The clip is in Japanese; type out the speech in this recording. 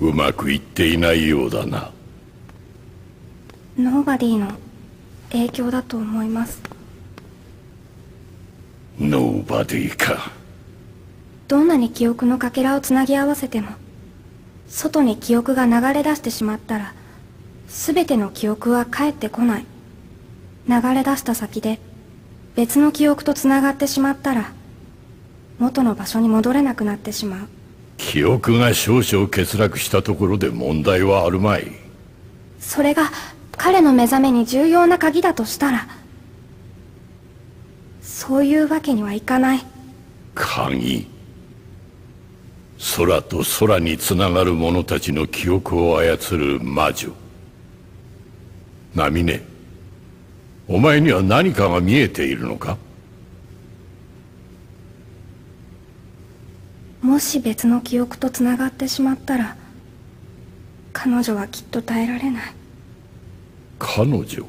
うまくいっていないようだな。ノーバディの影響だと思います。ノーバディか。どんなに記憶のかけらをつなぎ合わせても外に記憶が流れ出してしまったら全ての記憶は帰ってこない。流れ出した先で別の記憶とつながってしまったら元の場所に戻れなくなってしまう記憶が少々欠落したところで問題はあるまい。それが彼の目覚めに重要な鍵だとしたらそういうわけにはいかない。鍵。空と空につながる者たちの記憶を操る魔女。ナミネ。お前には何かが見えているのか？もし別の記憶とつながってしまったら彼女はきっと耐えられない。彼女？